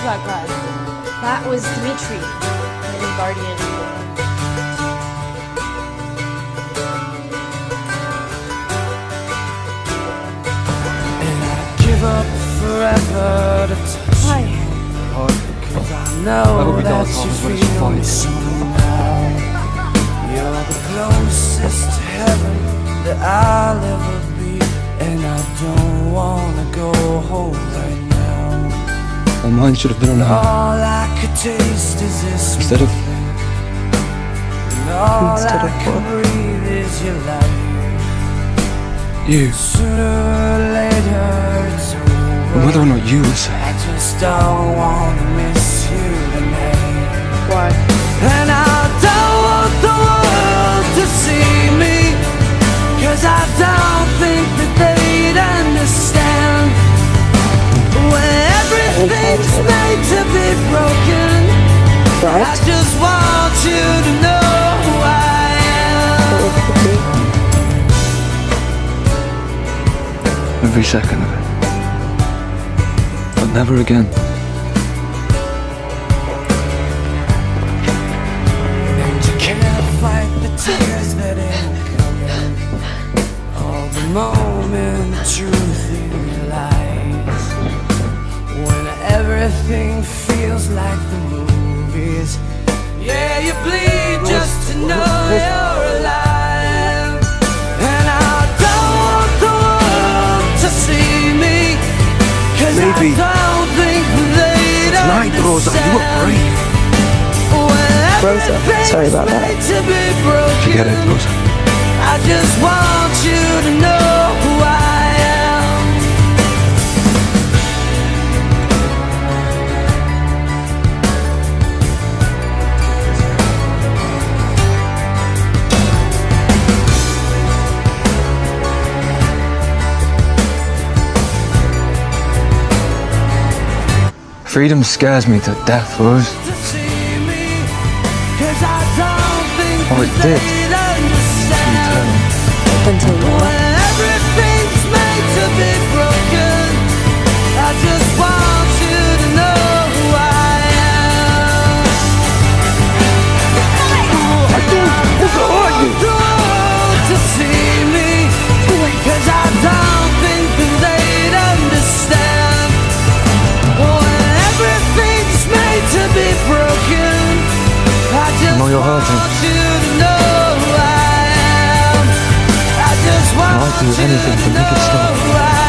is that guy? That was Dimitri in Guardian. And I'd give up forever to touch Hi. Cause I know I hope he that does you as well as feel you me Well, mine should have been on her. All I could taste is this Instead of instead of what? breathe your light you. Sooner or later it's Whether or not you listen. I Every second of it. But never again. And you can't fight the tears that All the moment of truth in lies When everything feels like the movies Yeah, you bleed they'd Roza, you were brave. Roza, sorry about that. Forget it, Roza. I just want you to know Freedom scares me to death, Rose. To see me, 'cause I don't think Oh, it did. they'd just want I'll do anything to make it stop.